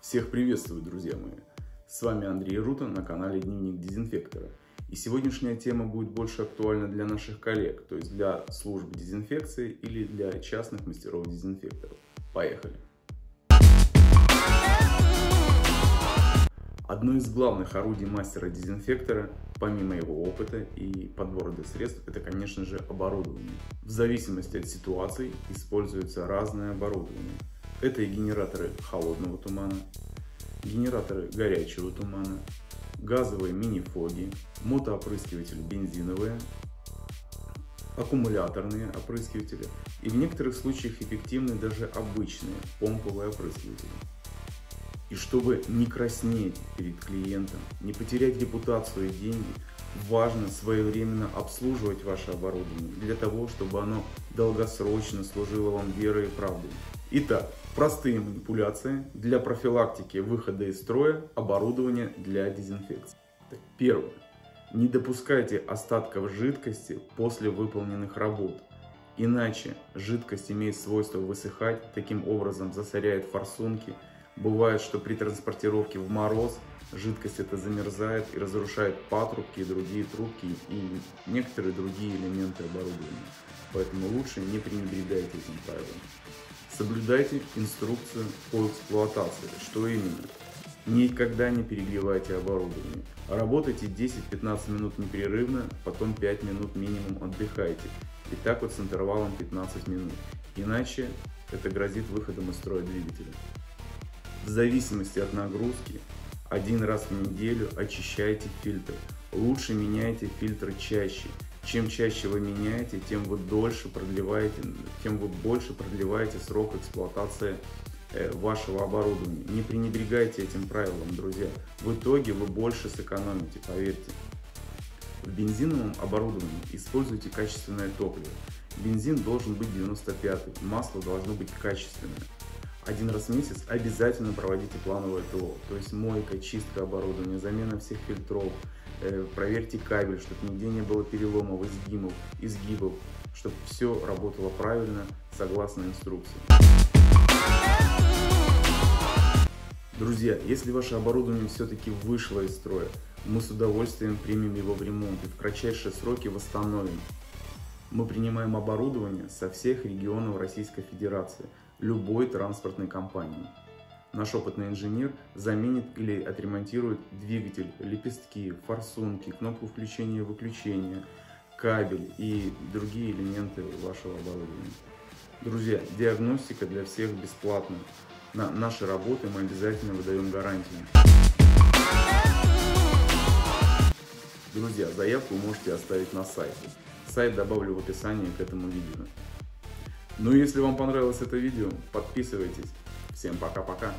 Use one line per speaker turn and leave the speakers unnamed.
Всех приветствую, друзья мои! С вами Андрей Рута на канале Дневник Дезинфектора. И сегодняшняя тема будет больше актуальна для наших коллег, то есть для служб дезинфекции или для частных мастеров дезинфекторов. Поехали! Одно из главных орудий мастера-дезинфектора, помимо его опыта и подбора средств, это, конечно же, оборудование. В зависимости от ситуации используется разное оборудование. Это и генераторы холодного тумана, генераторы горячего тумана, газовые мини-фоги, мотоопрыскиватели бензиновые, аккумуляторные опрыскиватели и в некоторых случаях эффективны даже обычные помповые опрыскиватели. И чтобы не краснеть перед клиентом, не потерять репутацию и деньги, важно своевременно обслуживать ваше оборудование для того, чтобы оно долгосрочно служило вам верой и правдой. Итак, простые манипуляции для профилактики выхода из строя оборудования для дезинфекции. Первое. Не допускайте остатков жидкости после выполненных работ. Иначе жидкость имеет свойство высыхать, таким образом засоряет форсунки, Бывает, что при транспортировке в мороз жидкость это замерзает и разрушает патрубки и другие трубки и некоторые другие элементы оборудования. Поэтому лучше не пренебрегайте этим правилом. Соблюдайте инструкцию по эксплуатации. Что именно? Никогда не перегревайте оборудование. Работайте 10-15 минут непрерывно, потом 5 минут минимум отдыхайте. И так вот с интервалом 15 минут. Иначе это грозит выходом из строя двигателя. В зависимости от нагрузки, один раз в неделю очищайте фильтр. Лучше меняйте фильтры чаще. Чем чаще вы меняете, тем вы дольше продлеваете, тем вы больше продлеваете срок эксплуатации э, вашего оборудования. Не пренебрегайте этим правилом, друзья. В итоге вы больше сэкономите, поверьте. В бензиновом оборудовании используйте качественное топливо. Бензин должен быть 95, масло должно быть качественное один раз в месяц обязательно проводите плановое ТО, то есть мойка, чистка оборудования, замена всех фильтров, э, проверьте кабель, чтобы нигде не было переломов, изгибов, изгибов, чтобы все работало правильно, согласно инструкции. Друзья, если ваше оборудование все-таки вышло из строя, мы с удовольствием примем его в ремонт и в кратчайшие сроки восстановим. Мы принимаем оборудование со всех регионов Российской Федерации, любой транспортной компании. Наш опытный инженер заменит или отремонтирует двигатель, лепестки, форсунки, кнопку включения и выключения, кабель и другие элементы вашего оборудования. Друзья, диагностика для всех бесплатная. На наши работы мы обязательно выдаем гарантию. Друзья, заявку можете оставить на сайте. Сайт добавлю в описании к этому видео. Ну если вам понравилось это видео, подписывайтесь. Всем пока-пока.